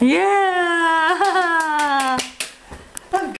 Yeah.